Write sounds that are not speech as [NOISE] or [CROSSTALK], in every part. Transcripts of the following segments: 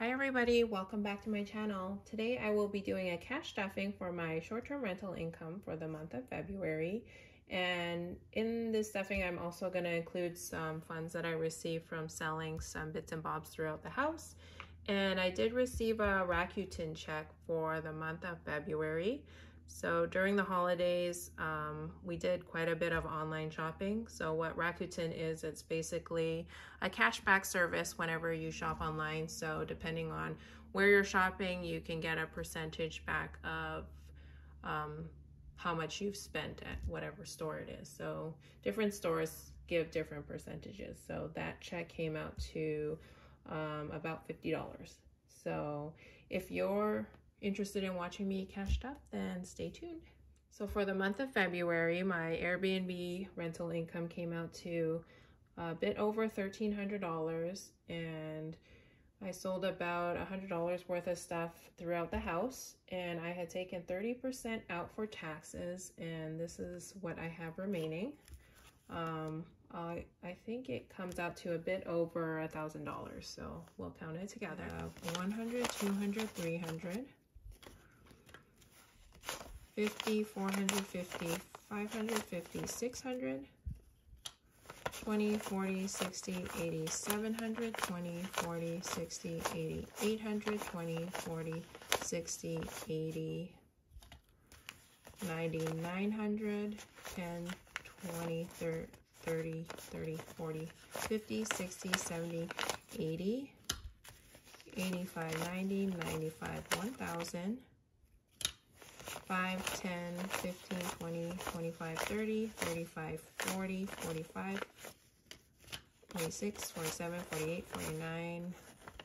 Hi everybody, welcome back to my channel. Today I will be doing a cash stuffing for my short-term rental income for the month of February. And in this stuffing, I'm also going to include some funds that I received from selling some bits and bobs throughout the house. And I did receive a Rakuten check for the month of February. So during the holidays, um, we did quite a bit of online shopping. So what Rakuten is, it's basically a cashback service whenever you shop online. So depending on where you're shopping, you can get a percentage back of um, how much you've spent at whatever store it is. So different stores give different percentages. So that check came out to um, about $50. So if you're interested in watching me cashed up, then stay tuned. So for the month of February, my Airbnb rental income came out to a bit over $1,300 and I sold about $100 worth of stuff throughout the house and I had taken 30% out for taxes and this is what I have remaining. Um, I, I think it comes out to a bit over a thousand dollars so we'll count it together. Uh, 100, 200, 300, 50, 450, 550, 600, 20, 40, 60, 80, 700, 20, 40, 60, 80, 800, 20, 40, 60, 80, 90, 900, 10, 20, 30, 30, 30, 40, 50, 60, 70, 80, 85, 90, 95, 1,000, 5, 10, 15, 20, 25, 30, 35, 40, 45, 46, 47, 48, 49,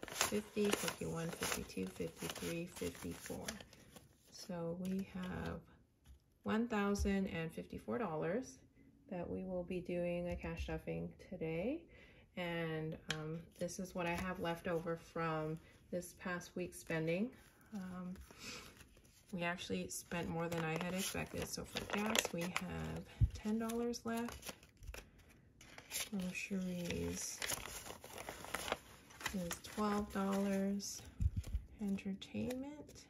50, 51, 52, 53, 54. So we have $1,054 that we will be doing a cash stuffing today. And um, this is what I have left over from this past week's spending. Um, we actually spent more than I had expected. So for gas, we have $10 left. Groceries is $12. Entertainment,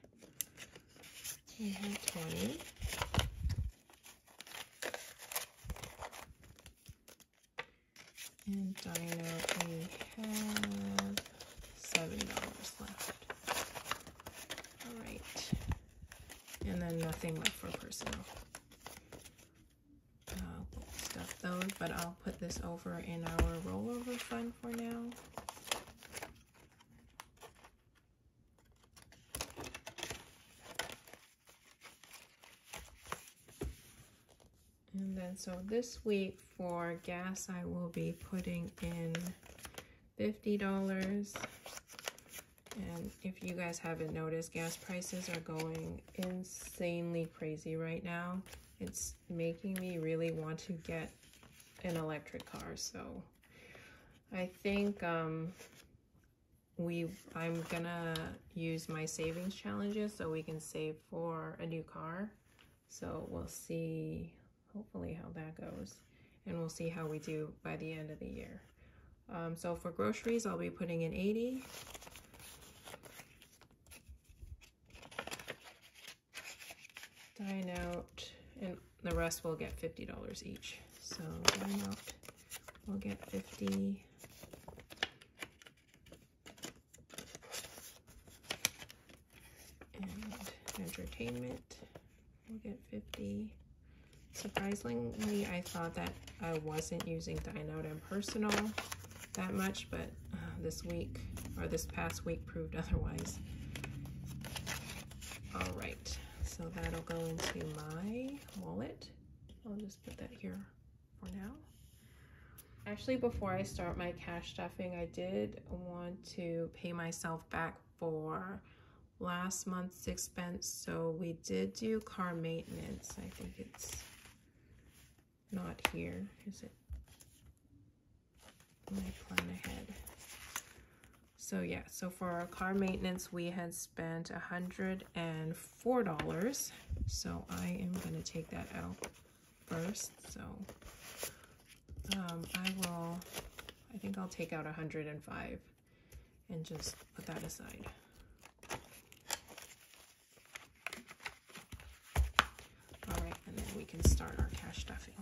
we have 20 And Dine out, we have $7 left. All right. And then nothing left for personal. I'll stuff those, but I'll put this over in our rollover fund for now. And then so this week for gas, I will be putting in $50. And if you guys haven't noticed, gas prices are going insanely crazy right now. It's making me really want to get an electric car. So I think um, we I'm gonna use my savings challenges so we can save for a new car. So we'll see hopefully how that goes. And we'll see how we do by the end of the year. Um, so for groceries, I'll be putting in 80. Dine out, and the rest will get $50 each. So dine out will get 50. And entertainment will get 50. Surprisingly, I thought that I wasn't using Dine Out and Personal that much, but uh, this week, or this past week, proved [LAUGHS] otherwise. All right, so that'll go into my wallet. I'll just put that here for now. Actually, before I start my cash stuffing, I did want to pay myself back for last month's expense. So we did do car maintenance. I think it's not here, is it? Me plan ahead. So yeah, so for our car maintenance, we had spent $104. So I am gonna take that out first. So um, I will, I think I'll take out 105. and just put that aside. All right, and then we can start our cash stuffing.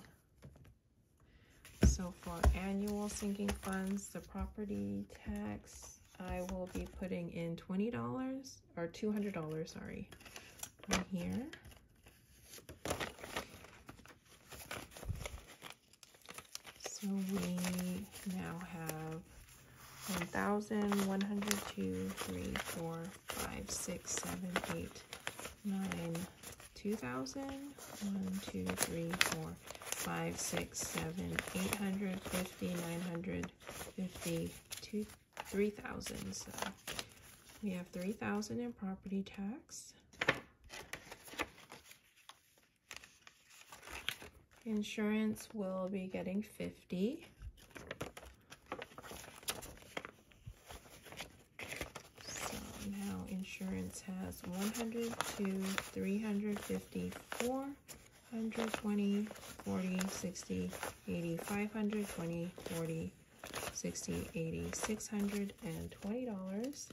So for annual sinking funds, the property tax, I will be putting in $20 or $200, sorry, right here. So we now have 1,102, 3, 4, 5, 6, 7, 8, 9, 2,000, 1, 2, 3, 4, 5, 6, 7, 850, 950, 2, 3,000. So we have 3,000 in property tax. Insurance will be getting 50. So now insurance has 102, 350, 420, 40, 60, 80, 520, 40, 60, 80, 600, and $20.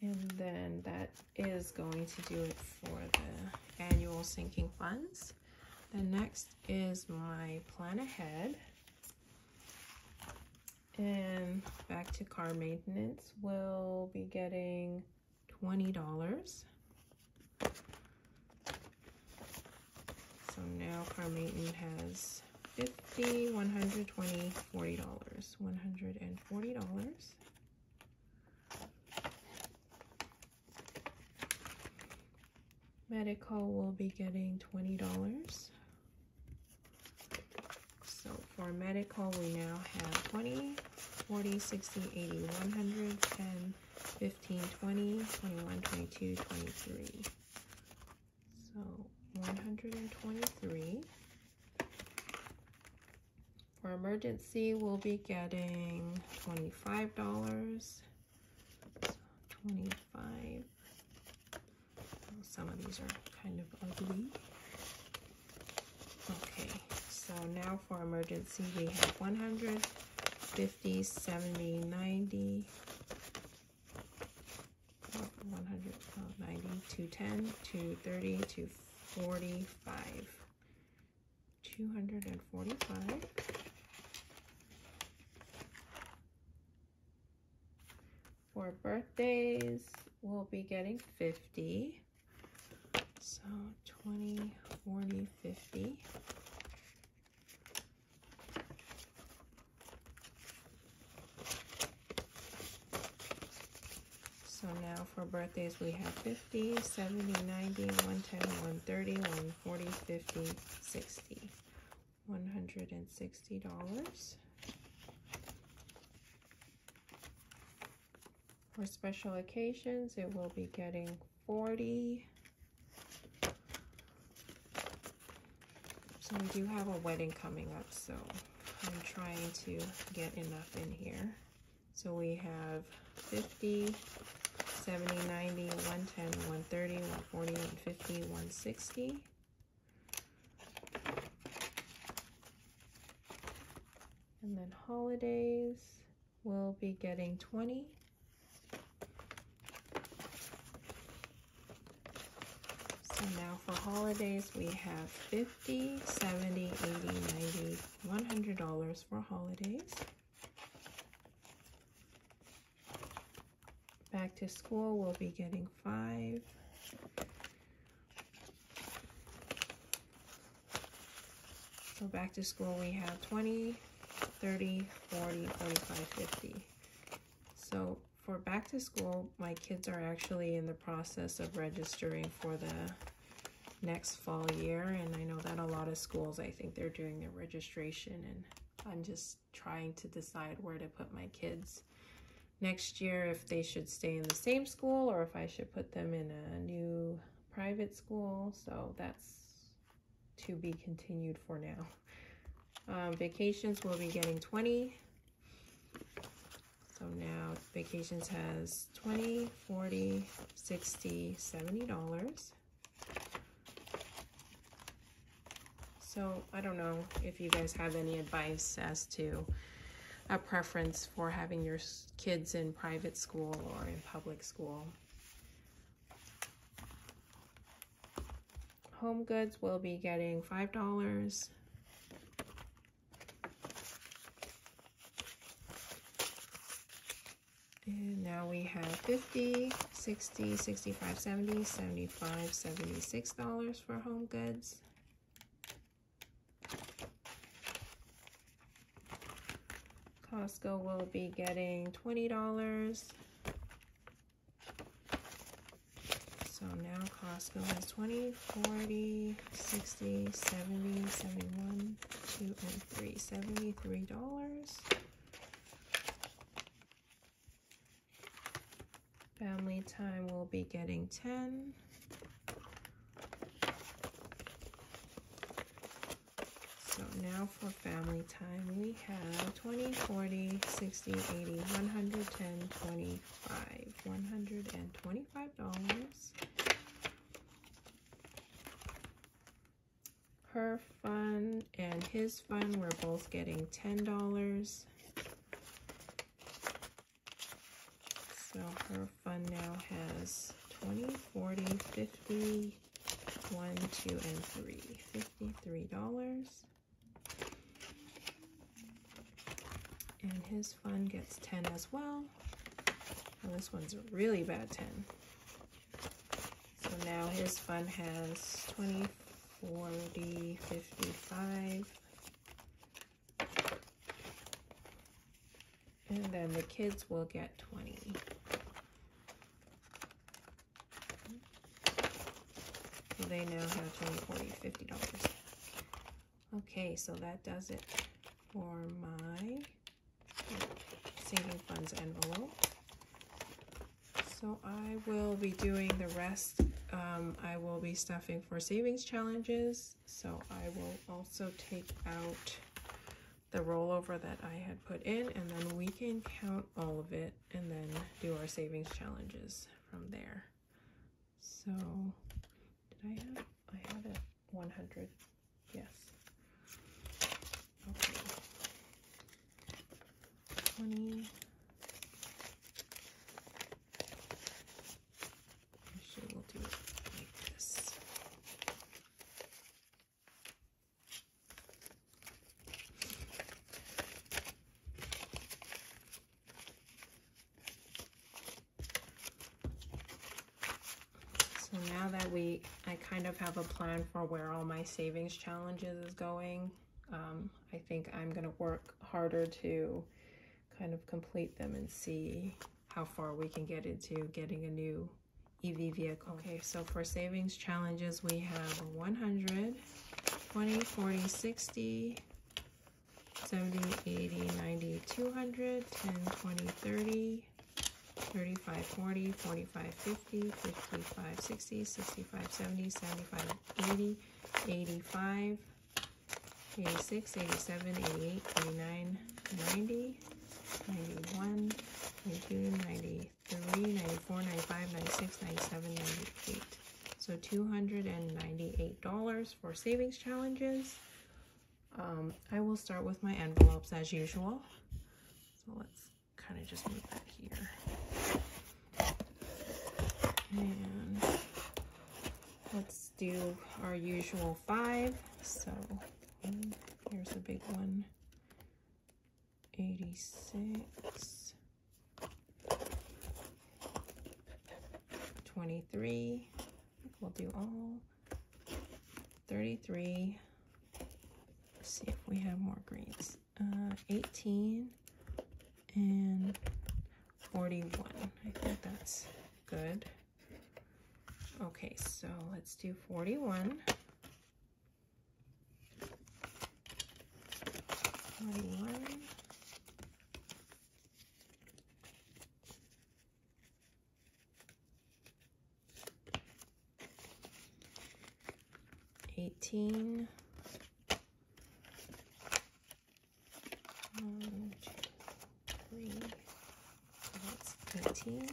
And then that is going to do it for the annual sinking funds. The next is my plan ahead. And back to car maintenance, we'll be getting $20. So now car maintenance has 50, 120, $40, $140. Medical will be getting $20. So for medical, we now have 20, 40, 60, 80, 100, 10, 15, 20, 21, 22, 23. So 123. For emergency, we'll be getting $25. So 25 some of these are kind of ugly. Okay, so now for emergency, we have 100, 50, 70, 90, 100, oh, 90, 210, 230, 245, 245. For birthdays, we'll be getting 50. So 20, 40, 50. So now for birthdays we have 50, 70, 90, 110, 130, 140, 50, 60. $160. For special occasions, it will be getting 40, So we do have a wedding coming up, so I'm trying to get enough in here. So we have 50, 70, 90, 110, 130, 140, 150, 160. And then holidays, we'll be getting 20. So now for holidays, we have 50, 70, 80, 90, $100 for holidays. Back to school, we'll be getting five. So back to school, we have 20, 30, 40, 45, 50. So for back to school, my kids are actually in the process of registering for the next fall year. And I know that a lot of schools, I think they're doing their registration and I'm just trying to decide where to put my kids next year, if they should stay in the same school or if I should put them in a new private school. So that's to be continued for now. Um, vacations, we'll be getting 20 so now Vacations has 20, 40, 60, $70. So I don't know if you guys have any advice as to a preference for having your kids in private school or in public school. Home Goods will be getting $5. And now we have 50, 60, 65, 70, 75, 76 dollars for home goods. Costco will be getting $20. So now Costco has 20, 40, 60, 70, 71, 2, and 3, $73. Family Time will be getting 10. So now for family time, we have 20, 40, 60, 80, 110, 25, $125. Her fun and his fun, we're both getting $10. So her fund now has 20, 40, 50, 1, 2, and 3. $53. And his fund gets 10 as well. And this one's a really bad 10. So now his fund has 20, 40, 55. And then the kids will get 20. they now have 20 40 50 dollars okay so that does it for my saving funds envelope so I will be doing the rest um, I will be stuffing for savings challenges so I will also take out the rollover that I had put in and then we can count all of it and then do our savings challenges from there so did I have? I have it 100. Yes. Okay. 20. Actually, we'll do it like this. So now that we, I kind of have a plan for where all my savings challenges is going, um, I think I'm going to work harder to kind of complete them and see how far we can get into getting a new EV vehicle. Okay, so for savings challenges, we have 100, 20, 40, 60, 70, 80, 90, 200, 10, 20, 30, 35, 40, 45, 50, 55, 60, 65, 70, 75, 80, 85, 86, 87, 88, 89, 90, 91, 92, 93, 94, 95, 96, 97, 98. So $298 for savings challenges. Um, I will start with my envelopes as usual. So let's kind of just move that here. And let's do our usual five. So um, here's a big one. 86. 23. We'll do all. 33. Let's see if we have more greens. Uh, 18 and 41. I think that's good. Okay, so let's do 41. 41. Eighteen. One, two, three. So that's eighteen.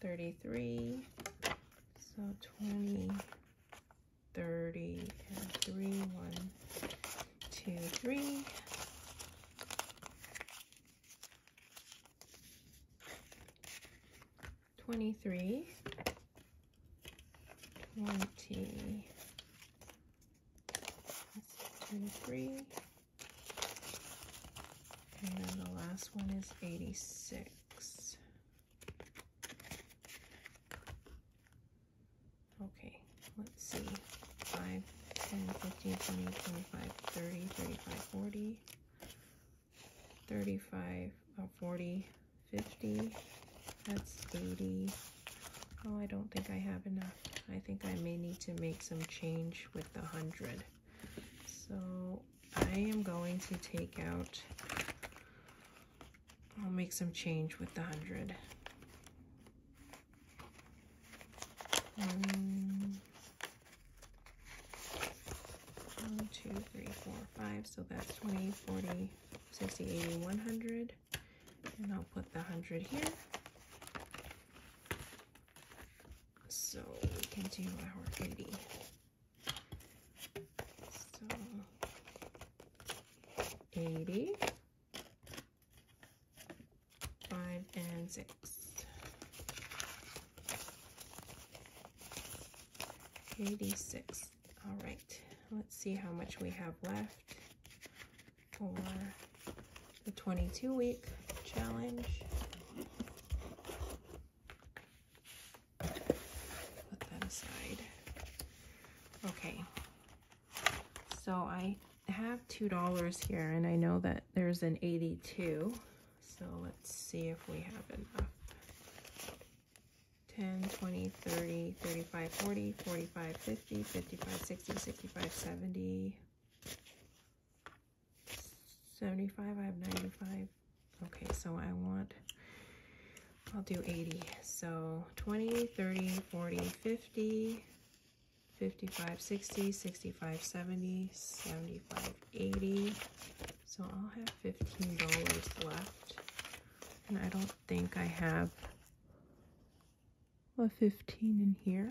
33. So 20, 30, and 3. 1, 23, 20, 23, and then the last one is 86. Okay, let's see, 5, 10, 15, 20, 25, 30, 35, 40, 35, uh, 40, 50, that's 80. Oh, I don't think I have enough. I think I may need to make some change with the 100. So I am going to take out, I'll make some change with the 100. One, um, one, two, three, four, five. So that's 20, 40, 60, 80, 100. And I'll put the 100 here. So we do our 80. So 80, 5 and 6. 86. All right, let's see how much we have left for the 22 week challenge. Put that aside. Okay, so I have $2 here and I know that there's an 82. So let's see if we have enough. 10, 20, 30, 35, 40, 45, 50, 55, 60, 65, 70, 75, I have 95. Okay, so I want, I'll do 80. So 20, 30, 40, 50, 55, 60, 65, 70, 75, 80. So I'll have $15 left. And I don't think I have a 15 in here.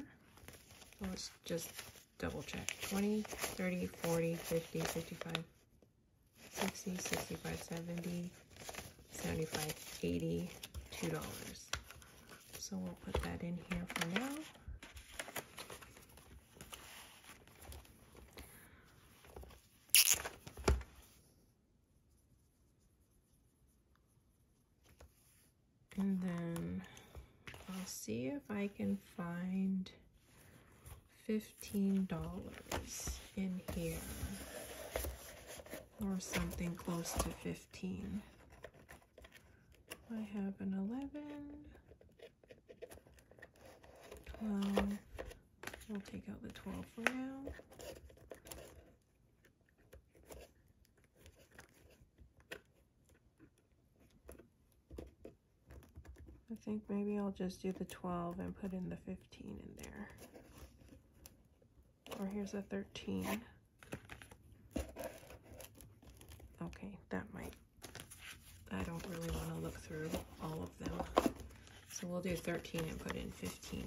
So let's just double check. 20, 30, 40, 50, 55, 60, 65, 70, 75, 80, $2. So we'll put that in here for now. And then I'll see if I can find $15 in here or something close to 15. I have an 11, 12, we'll take out the 12 for now. Think maybe I'll just do the 12 and put in the 15 in there. Or here's a 13. Okay, that might, I don't really want to look through all of them. So we'll do 13 and put in $15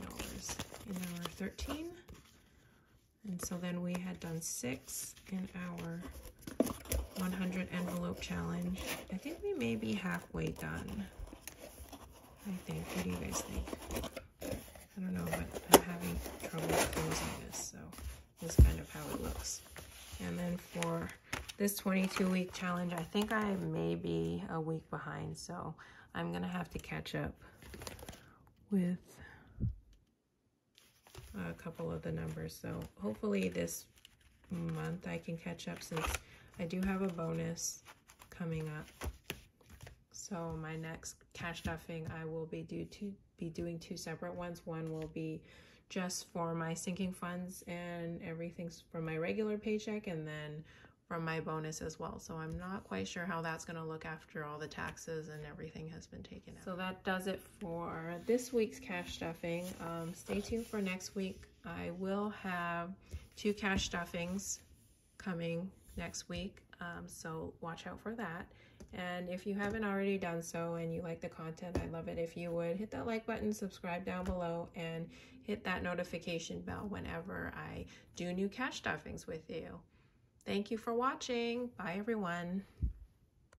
in our 13. And so then we had done six in our 100 envelope challenge. I think we may be halfway done. I think. What do you guys think? I don't know, but I'm having trouble closing this, so this is kind of how it looks. And then for this 22 week challenge, I think I may be a week behind, so I'm gonna have to catch up with a couple of the numbers. So hopefully this month I can catch up since I do have a bonus coming up so my next cash stuffing, I will be do to be doing two separate ones. One will be just for my sinking funds and everything's from my regular paycheck and then from my bonus as well. So I'm not quite sure how that's going to look after all the taxes and everything has been taken out. So that does it for this week's cash stuffing. Um, stay tuned for next week. I will have two cash stuffings coming next week. Um, so watch out for that. And if you haven't already done so and you like the content, I love it if you would hit that like button, subscribe down below, and hit that notification bell whenever I do new cash stuffings with you. Thank you for watching. Bye, everyone.